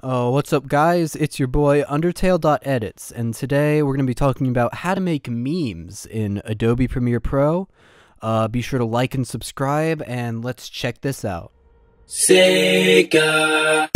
Oh, what's up, guys? It's your boy Undertale.edits, and today we're going to be talking about how to make memes in Adobe Premiere Pro. Uh, be sure to like and subscribe, and let's check this out. Sega.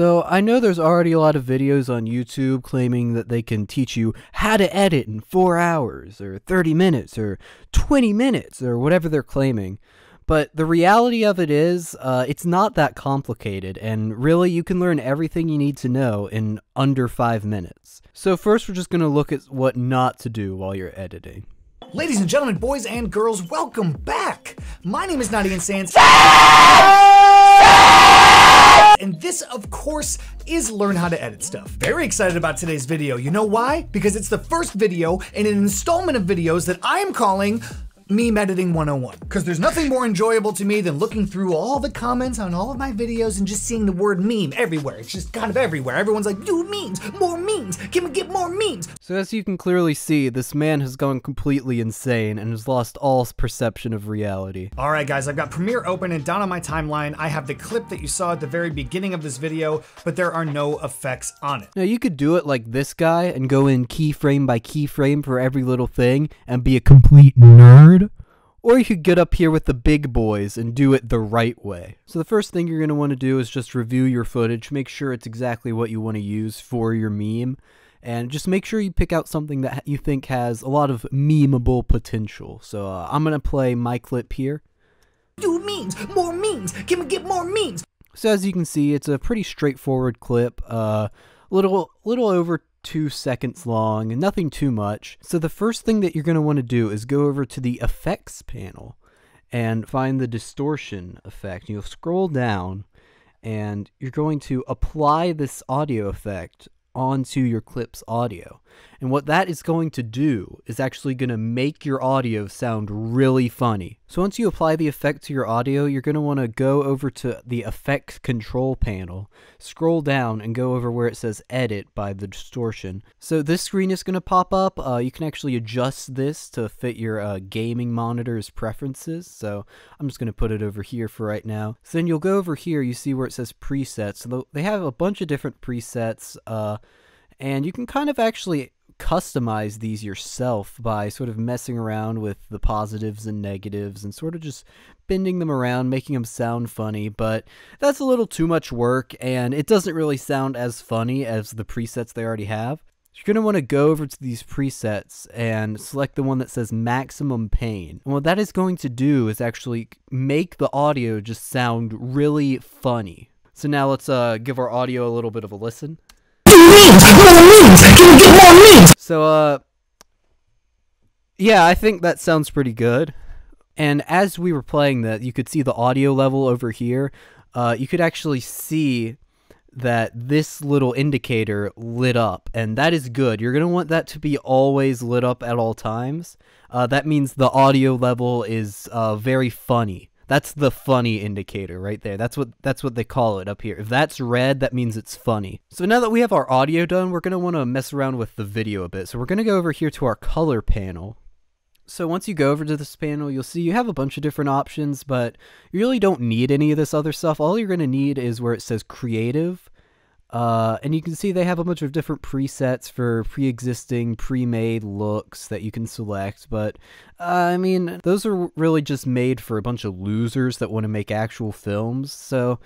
So, I know there's already a lot of videos on YouTube claiming that they can teach you how to edit in 4 hours, or 30 minutes, or 20 minutes, or whatever they're claiming. But the reality of it is, uh, it's not that complicated, and really you can learn everything you need to know in under 5 minutes. So, first, we're just going to look at what not to do while you're editing. Ladies and gentlemen, boys and girls, welcome back! My name is Nadia Sands. And this, of course, is Learn How to Edit Stuff. Very excited about today's video. You know why? Because it's the first video in an installment of videos that I am calling Meme Editing 101. Because there's nothing more enjoyable to me than looking through all the comments on all of my videos and just seeing the word meme everywhere. It's just kind of everywhere. Everyone's like, dude, memes, more memes, can we get more memes? So, as you can clearly see, this man has gone completely insane and has lost all perception of reality. All right, guys, I've got Premiere open and down on my timeline, I have the clip that you saw at the very beginning of this video, but there are no effects on it. Now, you could do it like this guy and go in keyframe by keyframe for every little thing and be a complete nerd. Or you could get up here with the big boys and do it the right way. So the first thing you're going to want to do is just review your footage, make sure it's exactly what you want to use for your meme, and just make sure you pick out something that you think has a lot of memeable potential. So uh, I'm going to play my clip here. Do memes, more memes, can we get more memes? So as you can see, it's a pretty straightforward clip, uh, little little over two seconds long and nothing too much. So the first thing that you're going to want to do is go over to the effects panel and find the distortion effect. You'll scroll down and you're going to apply this audio effect onto your clip's audio. And what that is going to do is actually going to make your audio sound really funny. So once you apply the effect to your audio, you're going to want to go over to the effects control panel, scroll down and go over where it says edit by the distortion. So this screen is going to pop up. Uh, you can actually adjust this to fit your uh, gaming monitor's preferences. So I'm just going to put it over here for right now. So then you'll go over here, you see where it says presets. So they have a bunch of different presets. Uh, and you can kind of actually customize these yourself by sort of messing around with the positives and negatives and sort of just bending them around, making them sound funny, but that's a little too much work and it doesn't really sound as funny as the presets they already have. You're going to want to go over to these presets and select the one that says maximum pain. And what that is going to do is actually make the audio just sound really funny. So now let's uh, give our audio a little bit of a listen memes! More memes! Can we get more memes? So, uh, yeah, I think that sounds pretty good. And as we were playing that, you could see the audio level over here. Uh, you could actually see that this little indicator lit up, and that is good. You're going to want that to be always lit up at all times. Uh, that means the audio level is uh, very funny. That's the funny indicator right there. That's what that's what they call it up here. If that's red, that means it's funny. So now that we have our audio done, we're going to want to mess around with the video a bit. So we're going to go over here to our color panel. So once you go over to this panel, you'll see you have a bunch of different options, but you really don't need any of this other stuff. All you're going to need is where it says creative. Uh, and you can see they have a bunch of different presets for pre-existing, pre-made looks that you can select. But uh, I mean, those are really just made for a bunch of losers that want to make actual films. So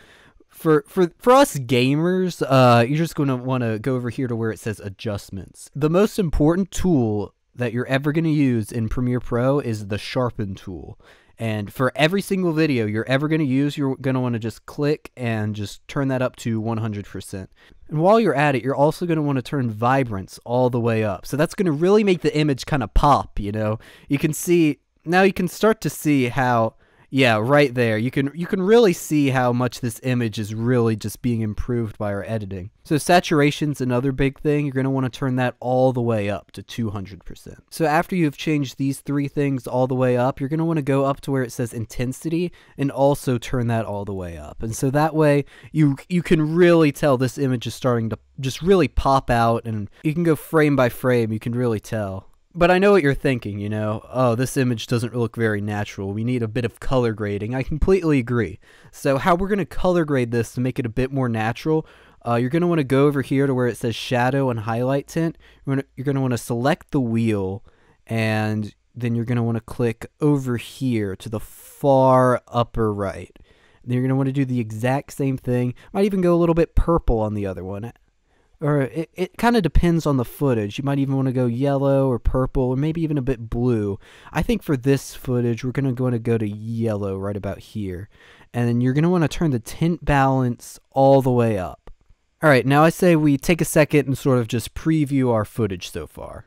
for for for us gamers, uh, you're just going to want to go over here to where it says adjustments. The most important tool that you're ever going to use in Premiere Pro is the sharpen tool. And for every single video you're ever going to use, you're going to want to just click and just turn that up to 100%. And while you're at it, you're also going to want to turn vibrance all the way up. So that's going to really make the image kind of pop, you know? You can see, now you can start to see how Yeah, right there. You can you can really see how much this image is really just being improved by our editing. So saturation's another big thing. You're going to want to turn that all the way up to 200%. So after you've changed these three things all the way up, you're going to want to go up to where it says intensity and also turn that all the way up. And so that way you you can really tell this image is starting to just really pop out and you can go frame by frame. You can really tell. But I know what you're thinking, you know, oh, this image doesn't look very natural. We need a bit of color grading. I completely agree. So, how we're going to color grade this to make it a bit more natural, uh, you're going to want to go over here to where it says shadow and highlight tint. You're going to want to select the wheel, and then you're going to want to click over here to the far upper right. Then you're going to want to do the exact same thing. Might even go a little bit purple on the other one or it, it kind of depends on the footage. You might even want to go yellow or purple or maybe even a bit blue. I think for this footage, we're going to go to go to yellow right about here. And then you're going to want to turn the tint balance all the way up. All right, now I say we take a second and sort of just preview our footage so far.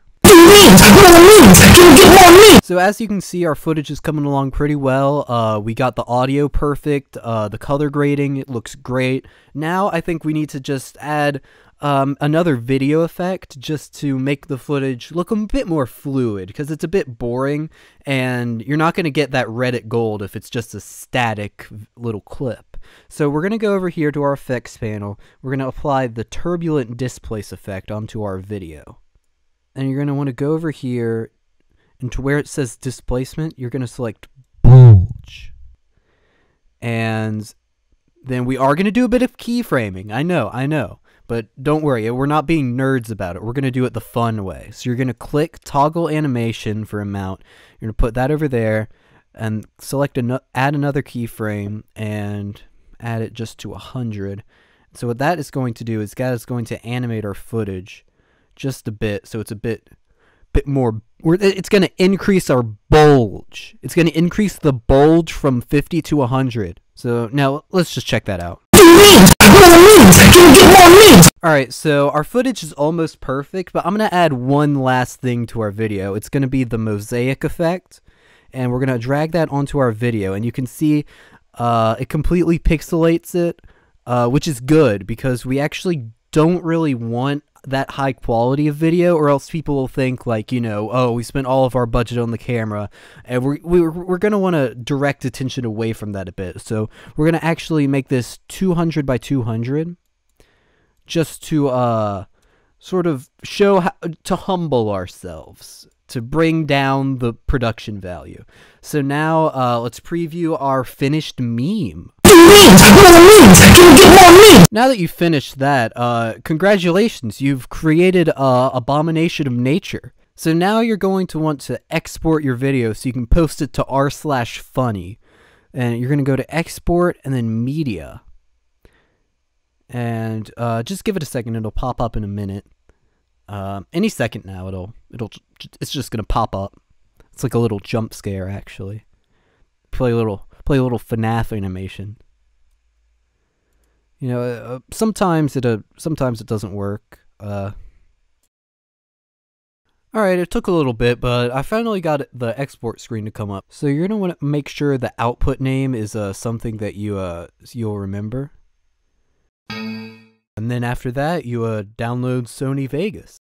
So as you can see, our footage is coming along pretty well. Uh, we got the audio perfect, uh, the color grading, it looks great. Now I think we need to just add um, another video effect just to make the footage look a bit more fluid because it's a bit boring and you're not going to get that Reddit gold if it's just a static little clip. So we're going to go over here to our effects panel. We're going to apply the turbulent displace effect onto our video. And you're going to want to go over here and to where it says displacement, you're going to select bulge. And then we are going to do a bit of keyframing. I know, I know. But don't worry, we're not being nerds about it. We're going to do it the fun way. So you're going to click toggle animation for amount. You're going to put that over there and select an add another keyframe and add it just to 100. So what that is going to do is that is going to animate our footage just a bit so it's a bit bit more it's going to increase our bulge. It's going to increase the bulge from 50 to 100. So now let's just check that out. Alright, so our footage is almost perfect, but I'm to add one last thing to our video. It's to be the mosaic effect, and we're to drag that onto our video, and you can see uh, it completely pixelates it, uh, which is good, because we actually don't really want that high quality of video or else people will think like you know oh we spent all of our budget on the camera and we're we're, we're going to want to direct attention away from that a bit. So we're going to actually make this 200 by 200 just to uh sort of show how to humble ourselves to bring down the production value. So now uh, let's preview our finished meme now that you've finished that, uh, congratulations, you've created a abomination of nature. So now you're going to want to export your video so you can post it to r slash funny. And you're going to go to export and then media. And uh, just give it a second, it'll pop up in a minute. Um, any second now, it'll it'll it's just gonna pop up. It's like a little jump scare, actually. Play a little play a little FNAF animation. You know, uh, sometimes it uh, sometimes it doesn't work. Uh, all right, it took a little bit, but I finally got the export screen to come up. So you're gonna want to make sure the output name is uh, something that you uh, you'll remember. And then after that, you uh, download Sony Vegas.